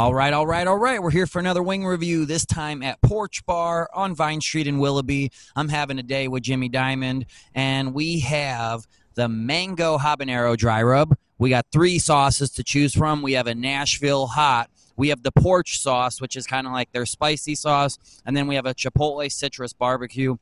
All right, all right, all right. We're here for another wing review, this time at Porch Bar on Vine Street in Willoughby. I'm having a day with Jimmy Diamond, and we have the Mango Habanero Dry Rub. We got three sauces to choose from. We have a Nashville Hot. We have the Porch sauce, which is kind of like their spicy sauce. And then we have a Chipotle Citrus Barbecue.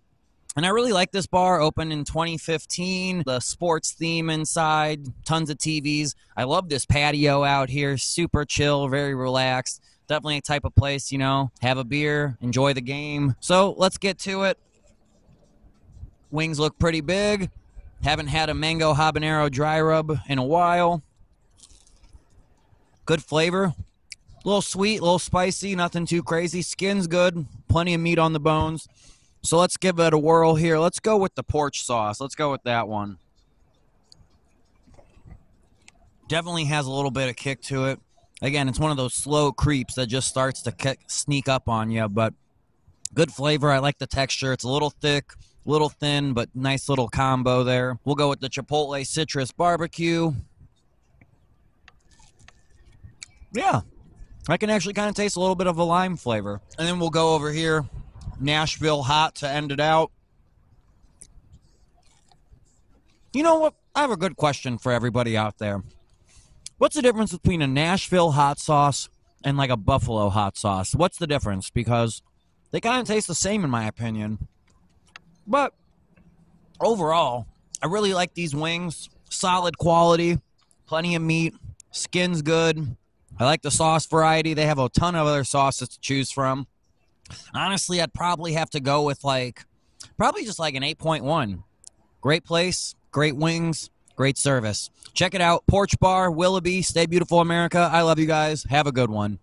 And I really like this bar. Opened in 2015. The sports theme inside, tons of TVs. I love this patio out here. Super chill, very relaxed. Definitely a type of place, you know, have a beer, enjoy the game. So let's get to it. Wings look pretty big. Haven't had a mango habanero dry rub in a while. Good flavor. A little sweet, a little spicy, nothing too crazy. Skin's good. Plenty of meat on the bones. So let's give it a whirl here. Let's go with the porch sauce. Let's go with that one. Definitely has a little bit of kick to it. Again, it's one of those slow creeps that just starts to kick, sneak up on you, but good flavor. I like the texture. It's a little thick, a little thin, but nice little combo there. We'll go with the Chipotle Citrus Barbecue. Yeah, I can actually kind of taste a little bit of a lime flavor. And then we'll go over here Nashville hot to end it out. You know what? I have a good question for everybody out there. What's the difference between a Nashville hot sauce and like a buffalo hot sauce? What's the difference? Because they kind of taste the same in my opinion. But overall, I really like these wings. Solid quality, plenty of meat, skin's good. I like the sauce variety. They have a ton of other sauces to choose from. Honestly, I'd probably have to go with like probably just like an 8.1. Great place, great wings, great service. Check it out. Porch Bar, Willoughby. Stay beautiful, America. I love you guys. Have a good one.